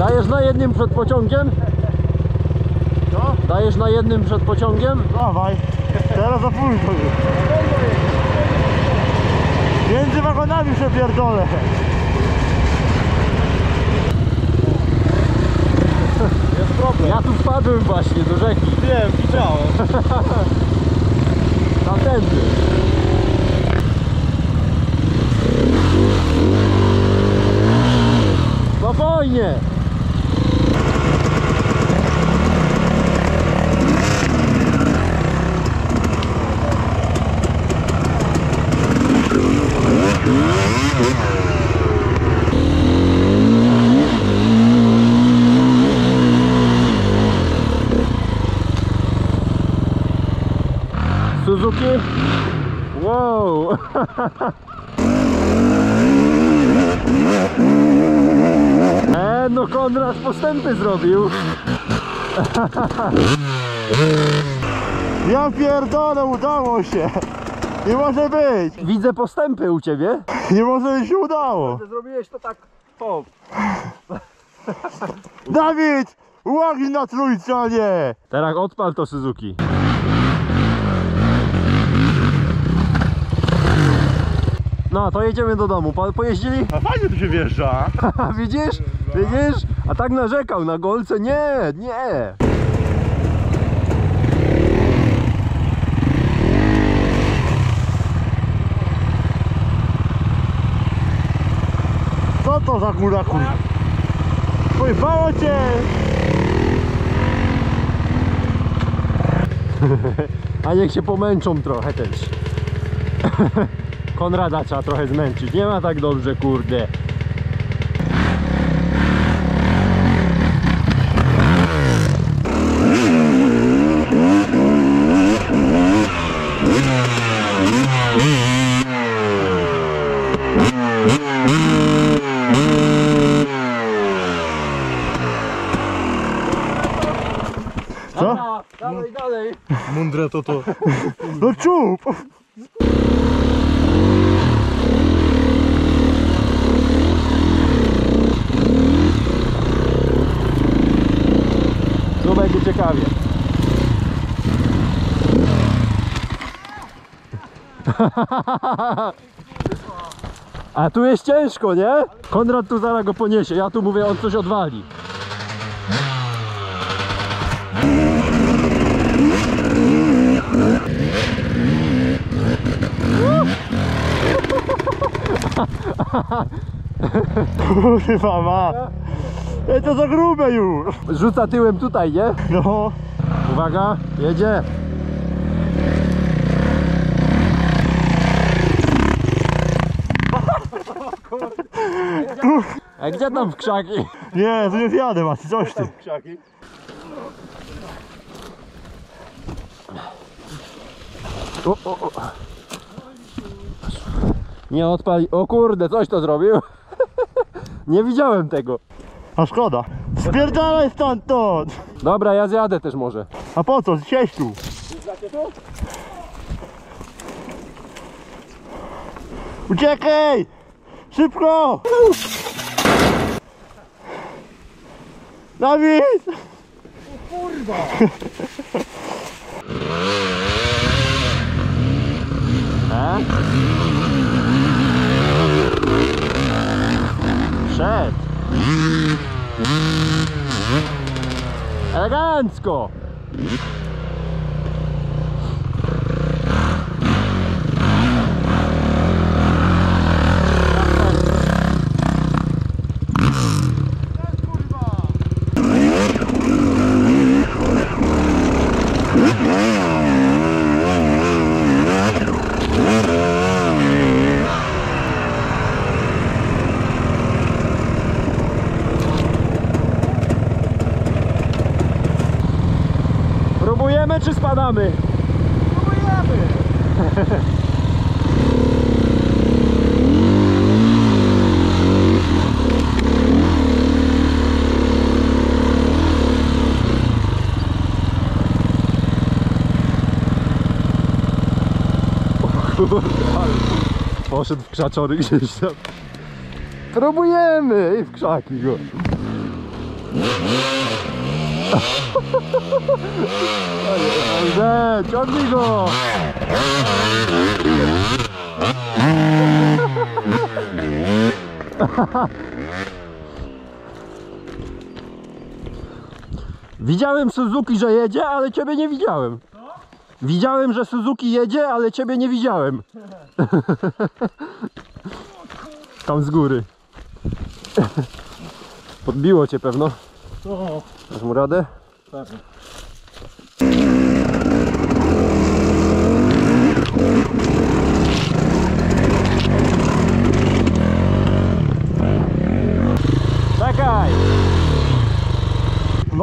Dajesz na jednym przed pociągiem? Co? Dajesz na jednym przed pociągiem? Dawaj, teraz za późno. Między wagonami się pierdolę. Jest problem. Ja tu wpadłem właśnie do rzeki. Wiem, widziałem. Tamtędy. Spokojnie. Suzuki? Wow! E, no Konrad postępy zrobił. Ja pierdolę, udało się. Nie może być. Widzę postępy u ciebie. Nie może się udało. Zrobiłeś to tak. O, Dawid! Uwagi na trójce, nie! teraz odpal to Suzuki. No, to jedziemy do domu. Po, pojeździli? A fajnie tu się wjeżdża. Widzisz? Widzisz? A tak narzekał na golce. Nie, nie. Co to za góra kur... Cię! A niech się pomęczą trochę też. Konrada trzeba trochę zmęczyć. Nie ma tak dobrze, kurde. Co? Dalej, dalej. Mądre to to. No czub! Tu będzie ciekawie. A tu jest ciężko, nie? Konrad tu zaraz go poniesie. Ja tu mówię, on coś odwali. Kurwa ma! Ej, to za grube już! Rzuca tyłem tutaj, nie? No, Uwaga, jedzie. A gdzie tam w krzaki? nie, tu nie wjadę Mati, coś ty. O, o, o. Nie odpali. O kurde, coś to zrobił. Nie widziałem tego. A szkoda. Spierdalaj stamtąd! Dobra, ja zjadę też może. A po co? Siedź tu! Uciekaj! Szybko! Dawid! E? Szedł. Elegancko. Spadamy? Ale Poszedł w krzaczory gdzieś tam. Próbujemy i w krzaki go. Dobrze, ciągnij go! Widziałem Suzuki, że jedzie, ale ciebie nie widziałem. Widziałem, że Suzuki jedzie, ale ciebie nie widziałem. Tam z góry. Podbiło cię pewno. O, Dasz mu radę? pewnie. Czekaj!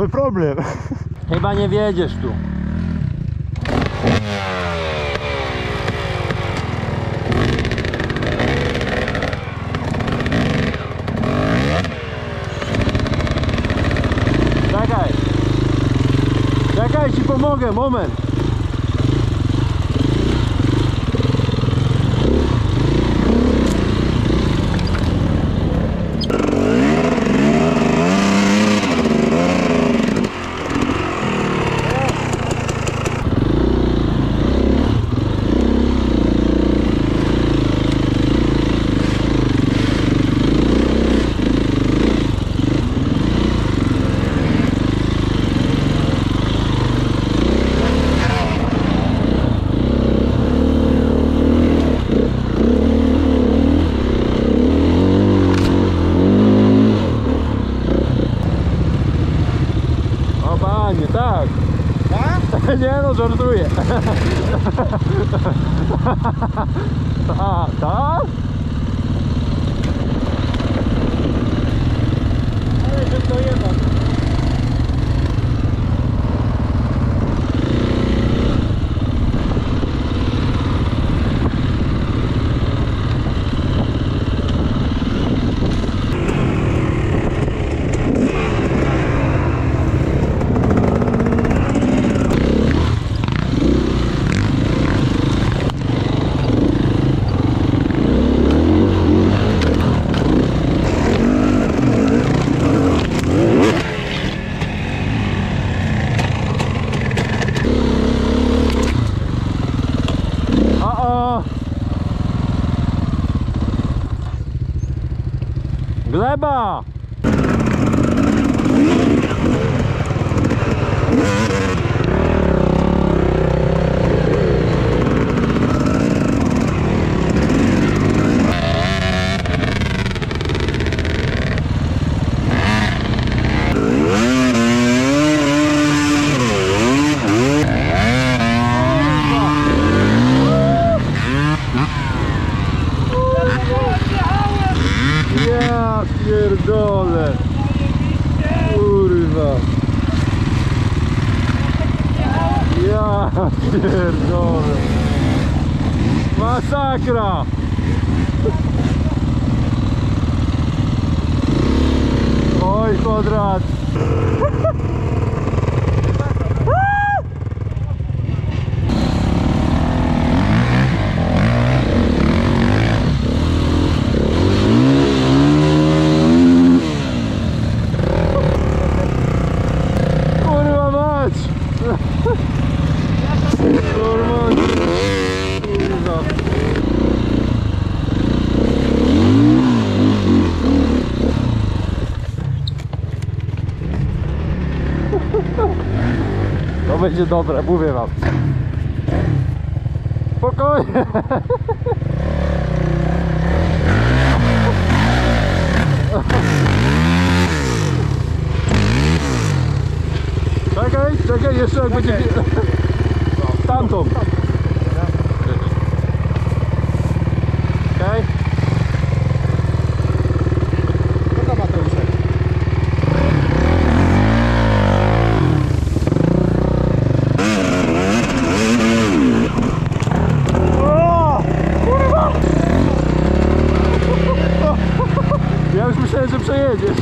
Mamy problem. Chyba nie wiedziesz tu. Czekaj. Czekaj, ci pomogę, moment. O panie, tak. Nie no, żartuję. A, tak? Ale że to jeba. O, o. Gleba! Ja pierdolę. Kurwa. Ja pierdolę. Masakra. Oj, kwadrat. Kurwa mać! To będzie dobre, mówię wam. Spokojnie. Czekaj, czekaj, jeszcze jak będzie... Tamtą. Okej. Co tam Mateuszek? O! Kurwa! Ja już myślałem, że przejedziesz.